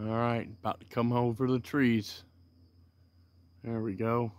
All right, about to come over the trees. There we go.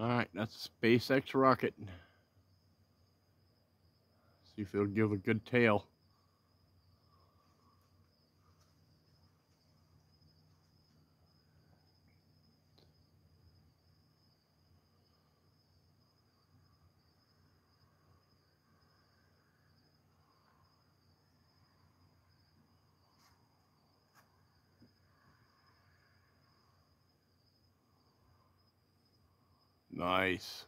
All right, that's a SpaceX rocket. See if it'll give a good tail. Nice.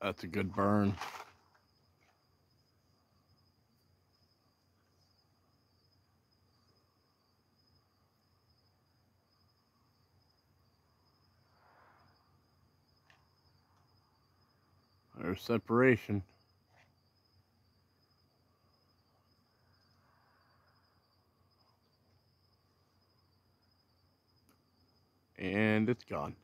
That's a good burn. There's separation. And it's gone.